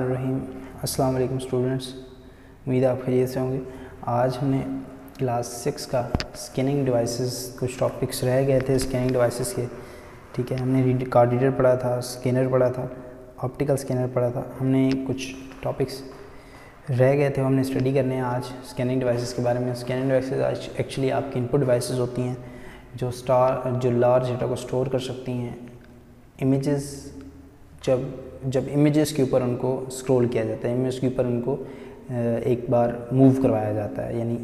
रहीम। अस्सलाम वालेकुम स्टूडेंट्स। उम्मीद आप खैरियत से होंगे। आज हमने क्लास सिक्स का स्कैनिंग डिवाइसेस कुछ टॉपिक्स रह गए थे स्कैनिंग डिवाइसेस के। ठीक है, हमने कार्ड रीडर पढ़ा था, स्कैनर पढ़ा था, ऑप्टिकल स्कैनर पढ़ा था। हमने कुछ टॉपिक्स रह गए थे, वो हमने स्टडी करने हैं आज स्कैनिंग डिवाइसेस के बारे में। स्कैनिंग डिवाइसेस आज एक्चुअली आपकी इनपुट डिवाइसेस होती हैं, जो स्टार, जो लार्ज डेटा को स्टोर कर सकती हैं। इमेजेस जब जब इमेजेस के ऊपर उनको स्क्रॉल किया जाता है इमेज के ऊपर उनको एक बार मूव करवाया जाता है। यानी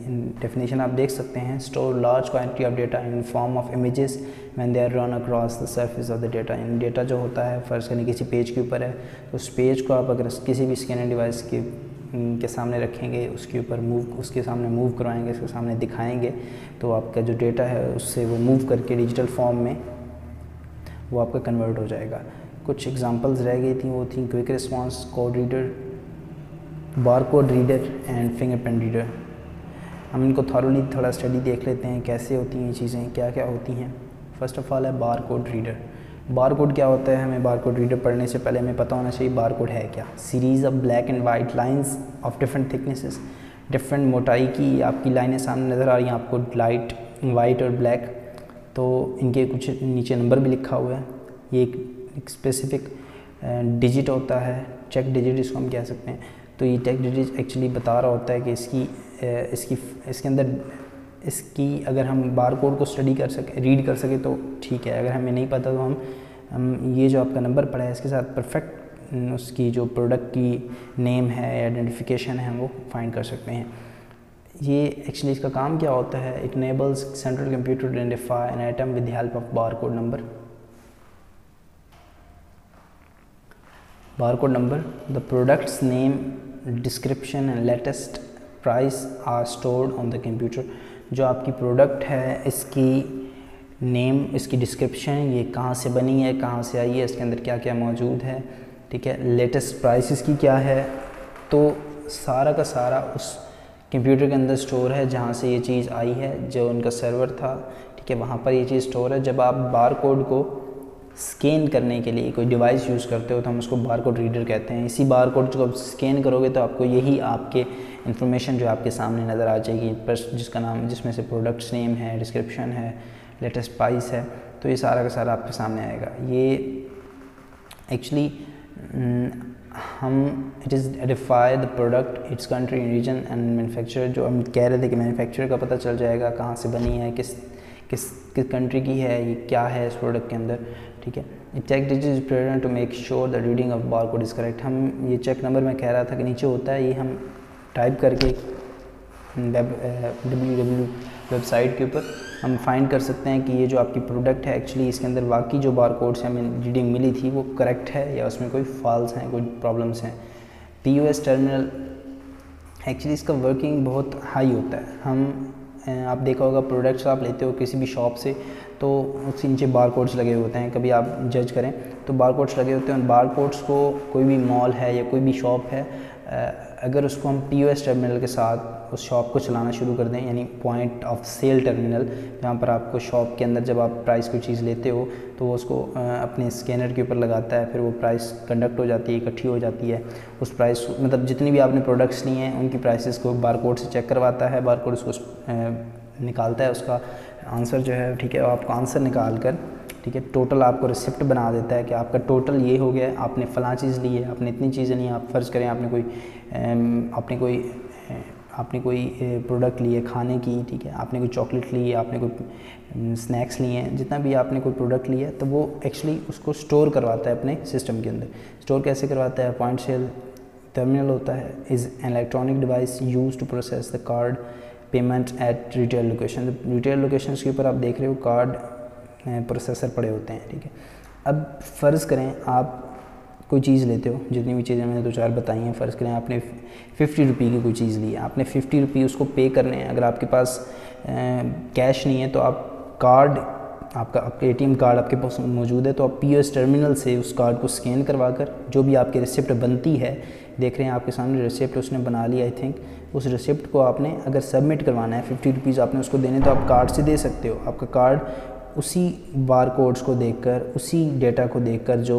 डेफिनेशन आप देख सकते हैं store large quantity of data in form of images when they are run across the surface of the data in data जो होता है फ़र्ज़ करें किसी पेज के ऊपर है तो उस पेज को आप अगर किसी भी स्कैनर डिवाइस के के सामने रखेंगे, उसके ऊपर मूव उसके सामने मूव करवाएँगे, उसके सामने दिखाएँगे तो आपका जो डेटा है, उससे वो मूव करके डिजिटल फॉर्म में वो आपका कन्वर्ट हो जाएगा। कुछ एग्जांपल्स रह गई थी, वो थी quick response code reader bar code reader and fingerprint reader हम इनको थॉरली थोड़ा स्टडी देख लेते हैं, कैसे होती हैं ये चीज़ें क्या क्या होती हैं। फ़र्स्ट ऑफ़ ऑल है bar code reader bar code क्या होता है? हमें बार कोड रीडर पढ़ने से पहले हमें पता होना चाहिए बार कोड है क्या। Series of black and white lines of different thicknesses different मोटाई की आपकी लाइनें सामने नज़र आ रही हैं, आपको लाइट वाइट और ब्लैक तो इनके कुछ नीचे नंबर भी लिखा हुआ है। ये एक एक स्पेसिफिक डिजिट होता है चेक डिजिट इसको हम कह सकते हैं। तो ये चेक डिजिट एक्चुअली बता रहा होता है कि इसकी इसकी, इसके अंदर, इसकी अगर हम बार कोड को स्टडी कर सके रीड कर सके तो ठीक है। अगर हमें नहीं पता तो हम हम ये जो आपका नंबर पड़ा है, इसके साथ परफेक्ट उसकी जो प्रोडक्ट की नेम है आइडेंटिफिकेशन है हम वो फाइंड कर सकते हैं। ये एक्चुअली इसका काम क्या होता है? It enables central computer identify an item with help of bar code number barcode number the product's name, description and latest price are stored on the computer. जो आपकी प्रोडक्ट है, इसकी नेम इसकी डिस्क्रिप्शन ये कहाँ से बनी है, कहाँ से आई है, इसके अंदर क्या क्या मौजूद है, ठीक है? लेटेस्ट प्राइस इसकी क्या है? तो सारा का सारा उस कंप्यूटर के अंदर स्टोर है, जहाँ से ये चीज़ आई है, जो उनका सर्वर था, ठीक है? वहाँ पर ये चीज़ स्टोर है। जब आप बार कोड को स्कैन करने के लिए कोई डिवाइस यूज़ करते हो तो हम उसको बार कोड रीडर कहते हैं। इसी बार कोड को स्कैन करोगे तो आपको यही आपके इन्फॉर्मेशन जो आपके सामने नज़र आ जाएगी। जिसका नाम, जिसमें से प्रोडक्ट्स नेम है डिस्क्रिप्शन है लेटेस्ट प्राइस है तो ये सारा का सारा आपके सामने आएगा। ये एक्चुअली हम it is identify the product its country region and manufacture जो हम कह रहे थे कि मैनुफैक्चर का पता चल जाएगा कहाँ से बनी है, किस किस किस कंट्री की है, ये क्या है इस प्रोडक्ट के अंदर। ठीक है? Check digit is present to make sure the reading of bar code is correct हम ये चेक नंबर मैं कह रहा था कि नीचे होता है, ये हम टाइप करके डब्ल्यू डब्ल्यू वेबसाइट के ऊपर हम फाइंड कर सकते हैं कि ये जो आपकी प्रोडक्ट है एक्चुअली इसके अंदर वाकई जो बार कोड्स हमें रीडिंग मिली थी, वो करेक्ट है या उसमें कोई फॉल्स हैं, कोई प्रॉब्लम्स हैं? P U S terminal actually इसका वर्किंग बहुत हाई होता है। हम आप देखा होगा प्रोडक्ट्स आप लेते हो किसी भी शॉप से तो उसके नीचे बार कोड्स लगे होते हैं, कभी आप जज करें तो बार कोड्स लगे होते हैं। उन बार कोड्स को कोई भी मॉल है या कोई भी शॉप है अगर उसको हम पी टर्मिनल के साथ उस शॉप को चलाना शुरू कर दें, यानी पॉइंट ऑफ़ सेल टर्मिनल जहाँ पर आपको शॉप के अंदर जब आप प्राइस कोई चीज़ लेते हो तो वो उसको अपने स्कैनर के ऊपर लगाता है, फिर वो प्राइस कंडक्ट हो जाती है, इकट्ठी हो जाती है। उस प्राइस मतलब जितनी भी आपने प्रोडक्ट्स लिए हैं, उनकी प्राइसेस को बार कोड से चेक करवाता है, बार कोड उसको निकालता है, उसका आंसर जो है, ठीक है, आपको आंसर निकाल कर ठीक है टोटल आपको रिसिप्ट बना देता है कि आपका टोटल ये हो गया, आपने फ़लाँ चीज़ ली है, आपने इतनी चीज़ें नहीं आप फ़र्ज़ करें आपने कोई आपने कोई आपने कोई प्रोडक्ट लिए खाने की, ठीक है, आपने कोई चॉकलेट ली है, आपने कोई स्नैक्स लिए हैं, जितना भी आपने कोई प्रोडक्ट लिया तो वो एक्चुअली उसको स्टोर करवाता है अपने सिस्टम के अंदर। स्टोर कैसे करवाता है? पॉइंट सेल टर्मिनल होता है is electronic device use to process the card payment at retail location retail location के ऊपर आप देख रहे हो कार्ड प्रोसेसर पड़े होते हैं, ठीक है? अब फ़र्ज़ करें आप कोई चीज़ लेते हो, जितनी भी चीज़ें मैंने दो चार बताई हैं, फ़र्ज़ करें आपने फिफ्टी रुपी की कोई चीज़ ली है आपने फिफ्टी रुपी उसको पे करने हैं। अगर आपके पास कैश नहीं है तो आप कार्ड आपका, आपके एटीएम कार्ड आपके पास मौजूद है तो आप पीओएस टर्मिनल से उस कार्ड को स्कैन करवा कर जो भी आपकी रिसिप्ट बनती है, देख रहे हैं आपके सामने रिसिप्ट उसने बना ली आई थिंक उस रिसिप्ट को आपने अगर सबमिट करवाना है फिफ्टी रुपीज़ आपने उसको देने तो आप कार्ड से दे सकते हो। आपका कार्ड उसी बार कोड्स को देखकर, उसी डेटा को देखकर जो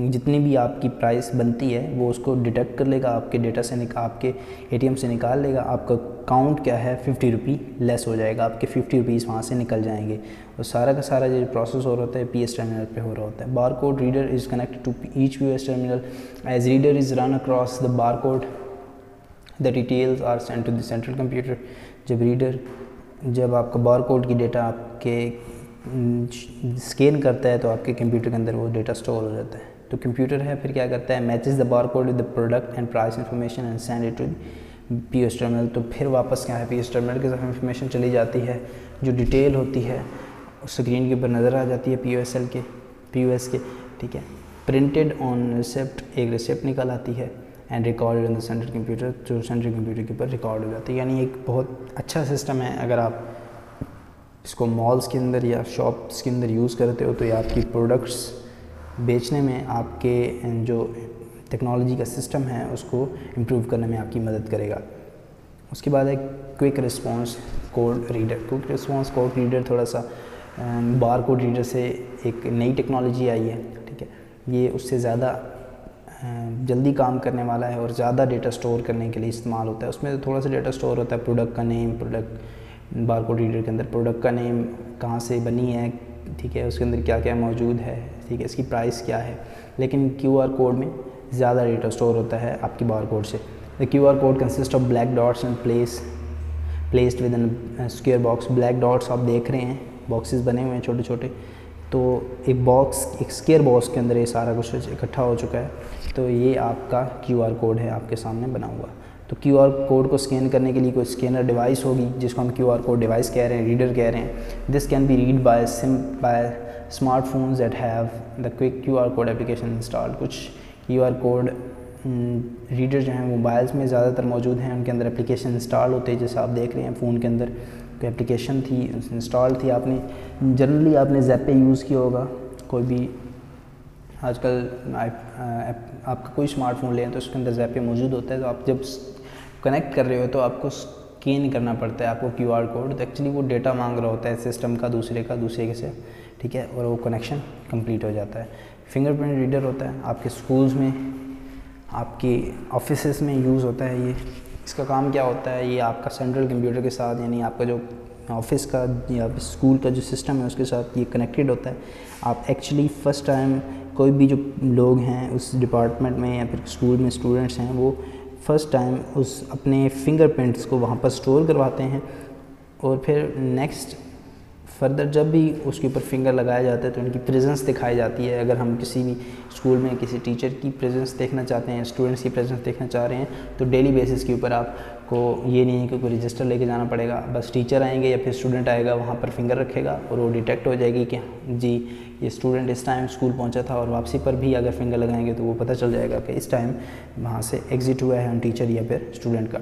जितनी भी आपकी प्राइस बनती है, वो उसको डिटेक्ट कर लेगा, आपके डेटा से निकाल आपके एटीएम से निकाल लेगा, आपका काउंट क्या है फिफ्टी रुपी लेस हो जाएगा, आपके फिफ्टी रुपीज़ वहाँ से निकल जाएँगे। और सारा का सारा जो प्रोसेस हो रहा है पी एस टर्मिनल पे हो रहा होता है। Bar code reader is connected to each P S terminal as reader is run across the bar code the details are send to the central computer जब रीडर जब आपका बार कोड की data आपके स्कैन करता है तो आपके computer के अंदर वो डेटा स्टोर हो जाता है। तो कंप्यूटर है, फिर क्या करता है? Matches the bar code with the product and price information and send it to P S terminal तो फिर वापस क्या है? पी एस टर्मिनल के साथ इन्फॉर्मेशन चली जाती है। जो डिटेल होती है स्क्रीन के ऊपर नज़र आ जाती है पी ओ एस एल के पी ओ एस के, ठीक है? प्रिंटेड ऑन रिसिप्ट एक रिसिप्ट निकल आती है and record in the central computer जो सेंट्रल कंप्यूटर के ऊपर रिकॉर्ड हो जाती है। यानी एक बहुत अच्छा सिस्टम है। अगर आप इसको मॉल्स के अंदर या शॉप्स के अंदर यूज़ करते हो तो ये आपकी प्रोडक्ट्स बेचने में आपके जो टेक्नोलॉजी का सिस्टम है, उसको इम्प्रूव करने में आपकी मदद करेगा। उसके बाद है quick response code reader quick response code reader थोड़ा सा बार कोड रीडर से एक नई टेक्नोलॉजी आई है, ठीक है? ये उससे ज़्यादा जल्दी काम करने वाला है और ज़्यादा डेटा स्टोर करने के लिए इस्तेमाल होता है। उसमें थोड़ा सा डेटा स्टोर होता है प्रोडक्ट का name product bar code reader के अंदर प्रोडक्ट का नेम कहाँ से बनी है, ठीक है? उसके अंदर क्या क्या मौजूद है ठीक है, इसकी प्राइस क्या है? लेकिन क्यू आर कोड में ज़्यादा डेटा स्टोर होता है आपकी बार कोड से। The Q R code consist of black dots and place placed with in square box black dots आप देख रहे हैं बॉक्सेस बने हुए हैं छोटे छोटे तो एक बॉक्स एक स्केयर बॉक्स के अंदर ये सारा कुछ इकट्ठा हो चुका है। तो ये आपका क्यू आर कोड है आपके सामने बना हुआ। तो क्यू आर कोड को स्कैन करने के लिए कोई स्कैनर डिवाइस होगी, जिसको हम क्यू आर कोड डिवाइस कह रहे हैं रीडर कह रहे हैं this can be read by sim by smartphones that have the quick Q R code application install कुछ क्यू आर कोड रीडर जो हैं मोबाइल्स में ज़्यादातर मौजूद हैं, उनके अंदर एप्लीकेशन इंस्टॉल होते हैं। जैसे आप देख रहे हैं फ़ोन के अंदर कोई एप्लीकेशन थी इंस्टॉल थी आपने जनरली आपने जैपे यूज़ किया होगा। कोई भी आजकल आपका कोई स्मार्टफ़ोन लें तो उसके अंदर जैपे मौजूद होता है। तो आप जब कनेक्ट कर रहे हो तो आपको स्कैन करना पड़ता है, आपको क्यू आर कोड तो एक्चुअली वो डेटा मांग रहा होता है सिस्टम का, दूसरे का, दूसरे के से, ठीक है? और वो कनेक्शन कंप्लीट हो जाता है। फिंगरप्रिंट रीडर होता है, आपके स्कूल्स में, आपके ऑफ़िस में यूज़ होता है ये। इसका काम क्या होता है? ये आपका सेंट्रल कंप्यूटर के साथ, यानी आपका जो ऑफ़िस का, या स्कूल का जो सिस्टम है, उसके साथ ये कनेक्टेड होता है। आप एक्चुअली फ़र्स्ट टाइम कोई भी जो लोग हैं, उस डिपार्टमेंट में या फिर स्कूल में स्टूडेंट्स हैं, वो फ़र्स्ट टाइम उस अपने फिंगरप्रिंट्स को वहाँ पर स्टोर करवाते हैं और फिर नेक्स्ट फर्दर जब भी उसके ऊपर फिंगर लगाया जाता है तो उनकी प्रेजेंस दिखाई जाती है। अगर हम किसी भी स्कूल में किसी टीचर की प्रेजेंस देखना चाहते हैं स्टूडेंट्स की प्रेजेंस देखना चाह रहे हैं तो डेली बेसिस के ऊपर आपको ये नहीं है कि कोई रजिस्टर लेके जाना पड़ेगा बस टीचर आएँगे या फिर स्टूडेंट आएगा वहाँ पर फिंगर रखेगा और वो डिटेक्ट हो जाएगी कि जी ये स्टूडेंट इस टाइम स्कूल पहुँचा था और वापसी पर भी अगर फिंगर लगाएँगे तो वो पता चल जाएगा कि इस टाइम वहाँ से एग्ज़िट हुआ है टीचर या फिर स्टूडेंट का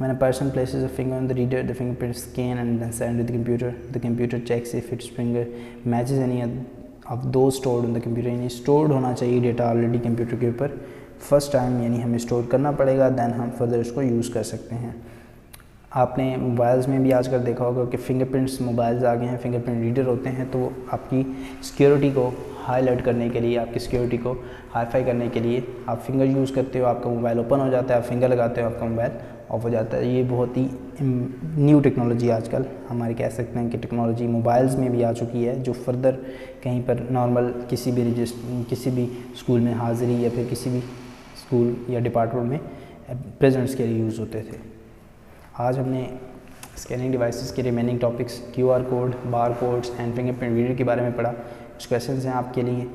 When a person places a finger on the reader, the fingerprint scan and then send to the computer. The computer checks if its finger matches any of those stored. यानी stored होना चाहिए data already computer के ऊपर first time यानी हमें store करना पड़ेगा then हम फर्दर इसको यूज़ कर सकते हैं। आपने मोबाइल्स में भी आजकल देखा होगा कि फिंगरप्रिंट्स मोबाइल्स आ गए हैं फिंगरप्रिंट रीडर होते हैं तो आपकी सिक्योरिटी को हाईलाइट करने के लिए, आपकी सिक्योरिटी को हाईफाई करने के लिए आप फिंगर यूज़ करते हो, आपका मोबाइल ओपन हो जाता है, आप फिंगर लगाते हो, आपका मोबाइल ऑफ़ हो जाता है। ये बहुत ही न्यू टेक्नोलॉजी आजकल हमारे कह सकते हैं कि टेक्नोलॉजी मोबाइल्स में भी आ चुकी है, जो फर्दर कहीं पर नॉर्मल किसी भी रजिस्ट किसी भी स्कूल में हाज़िरी या फिर किसी भी स्कूल या डिपार्टमेंट में प्रेजेंट्स के लिए यूज़ होते थे। आज हमने स्कैनिंग डिवाइसेस के remaining topics Q R code bar codes and fingerprint reader के बारे में पढ़ा। कुछ क्वेश्चंस हैं आपके लिए,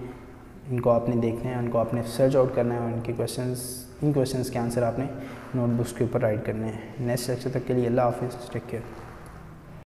इनको आपने देखना है, उनको आपने सर्च आउट करना है, उनके क्वेश्चन इन क्वेश्चन के आंसर आपने नोटबुक्स के ऊपर राइट करने हैं। नेक्स्ट लेक्चर तक के लिए अल्लाह हाफिज़ टेक केयर